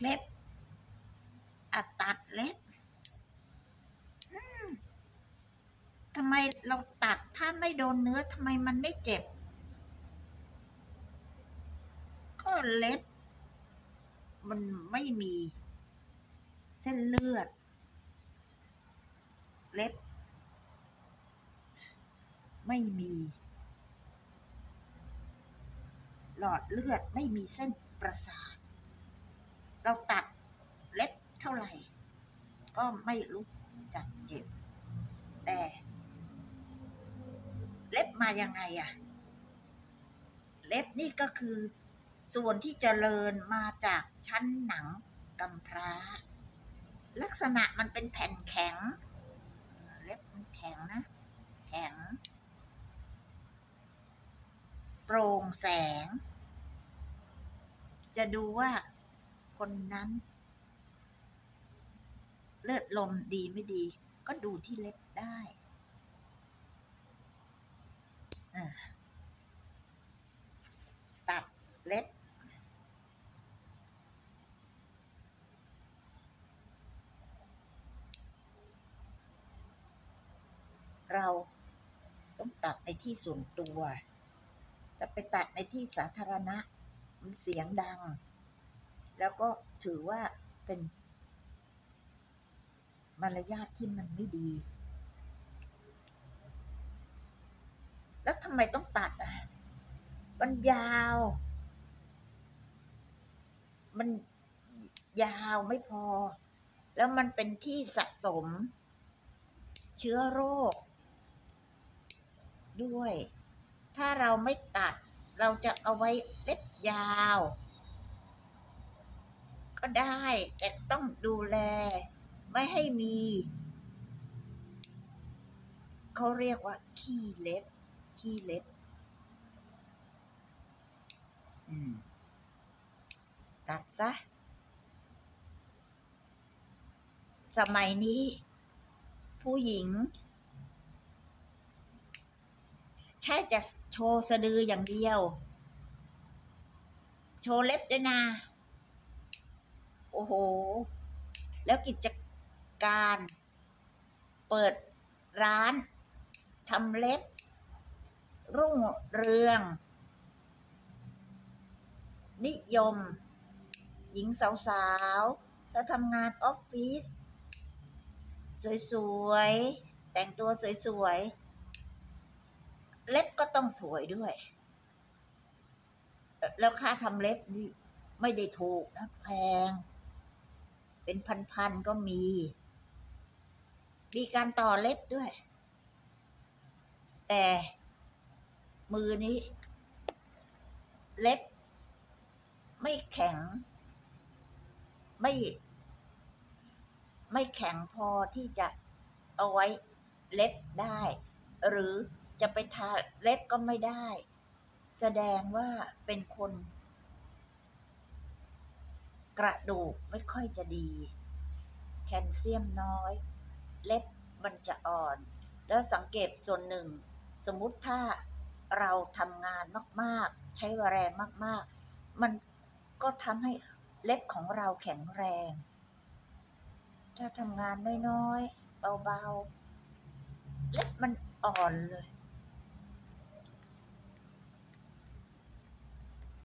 เล็บอัดตัดเล็บทำไมเราตัดถ้าไม่โดนเนื้อทำไมมันไม่เจ็บ ก็เล็บ มันไม่มี เส้นเลือด เล็บ ไม่มี หลอดเลือดไม่มีเส้นประสาท เราตัดเล็บเท่าไหร่ ก็ไม่รู้จักเจ็บ แต่ เล็บมายังไงอะเล็บนี่ก็คือส่วนที่เจริญมาจากชั้นหนังกำพร้า ลักษณะมันเป็นแผ่นแข็ง เล็บมันแข็งนะ แข็ง โปร่งแสง จะดูว่าคนนั้น เลือดลมดีไม่ดี ก็ดูที่เล็บได้ตัดเล็บเราต้องตัดในที่ส่วนตัว จะไปตัดในที่สาธารณะ มันเสียงดัง แล้วก็ถือว่าเป็น มารยาทที่มันไม่ดี แล้วทำไมต้องตัดอะ มันยาว มันยาวไม่พอ แล้วมันเป็นที่สะสม เชื้อโรค ด้วย ถ้าเราไม่ตัด เราจะเอาไว้เล็บยาว ก็ได้ แต่ต้องดูแล ไม่ให้มี เขาเรียกว่า ขี้เล็บ ขี้เล็บ ตัดซะ สมัยนี้ ผู้หญิง ใช่จะโชว์สะดืออย่างเดียว โชว์เล็บด้วยนะ โอ้โห แล้วกิจ การ เปิดร้านทำเล็บ รุ่งเรือง นิยม หญิงสาวๆถ้าทำงานออฟฟิศสวยๆ แต่งตัวสวยๆ เล็บก็ต้องสวยด้วย แล้วค่าทำเล็บนี่ไม่ได้ถูกนะแพง เป็นพันๆก็มี มีการต่อเล็บด้วย แต่มือนี้ เล็บ ไม่แข็ง ไม่ ไม่แข็งพอที่จะเอาไว้เล็บได้ หรือจะไปทาเล็บก็ไม่ได้ แสดงว่าเป็นคน กระดูกไม่ค่อยจะดี แคลเซียมน้อย เล็บมันจะอ่อน แล้วสังเกตส่วนหนึ่ง สมมุติถ้าเราทำงานมากๆ ใช้แรงมากๆ มันก็ทำให้เล็บของเราแข็งแรง ถ้าทำงานน้อยๆ เบาๆ เล็บมันอ่อนเลย